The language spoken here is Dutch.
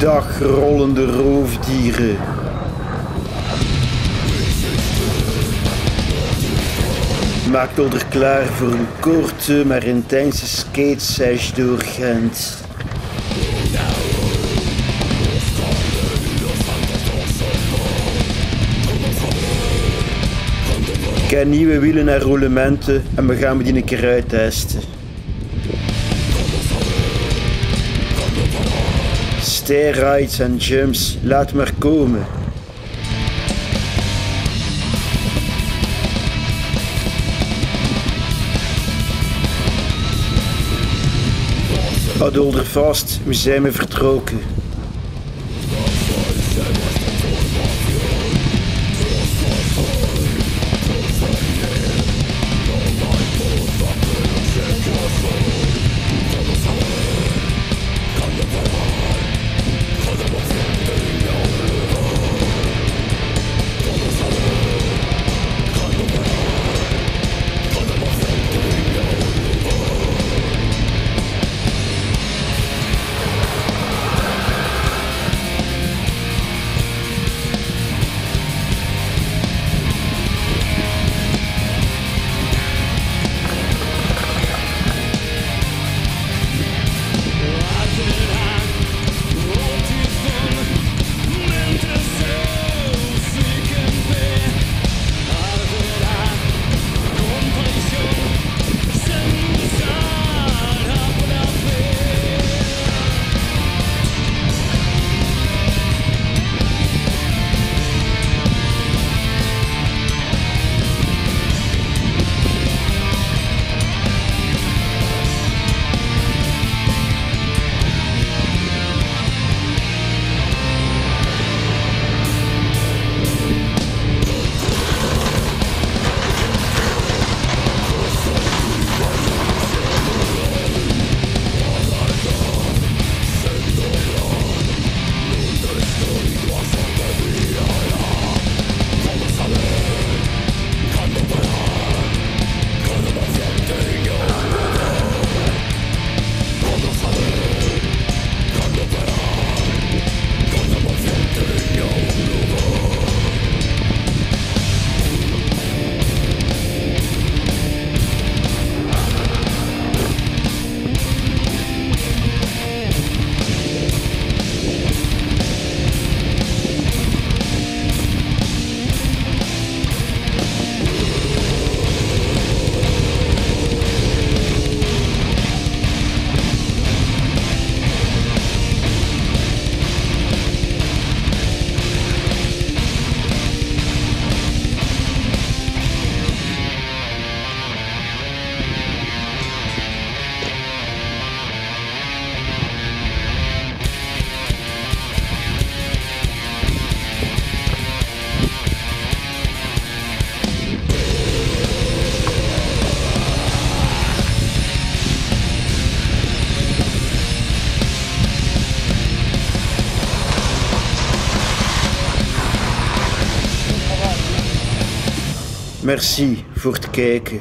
Dag rollende roofdieren. Maakt er klaar voor een korte maar intense skatesessie door Gent. Ik heb nieuwe wielen en roulementen en we gaan die een keer uittesten. Stairrides en jumps, laat maar komen. Houd er vast, we zijn we vertrokken. Merci voor het kijken.